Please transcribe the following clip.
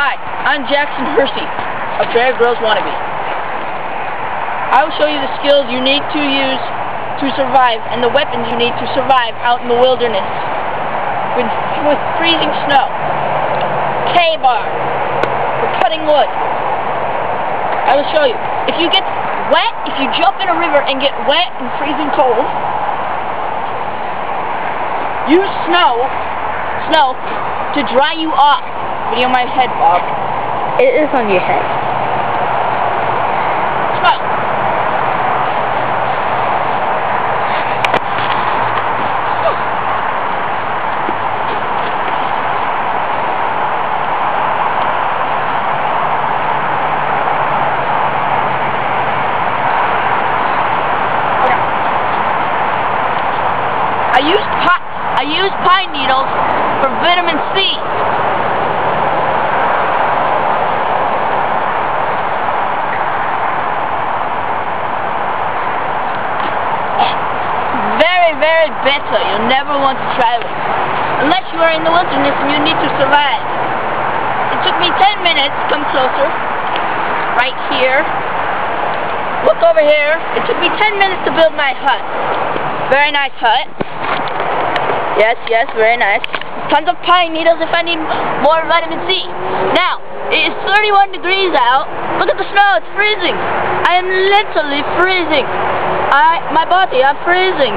Hi, I'm Jackson Hersey of Bear Grylls Wannabe. I will show you the skills you need to use to survive and the weapons you need to survive out in the wilderness with, with freezing snow, K-bar, for cutting wood. I will show you. If you get wet, if you jump in a river and get wet and freezing cold, use snow, snow to dry you off. Video on my head, Bob. It is on your head. Smoke. I use pi I use pine needles for vitamin C. Very bitter. You'll never want to travel. Unless you are in the wilderness and you need to survive. It took me 10 minutes. Come closer. Right here. Look over here. It took me 10 minutes to build my hut. Very nice hut. Yes, yes, very nice. Tons of pine needles if I need more vitamin C. Now, it is 31 degrees out. Look at the snow, it's freezing. I am literally freezing. I, my body, I'm freezing.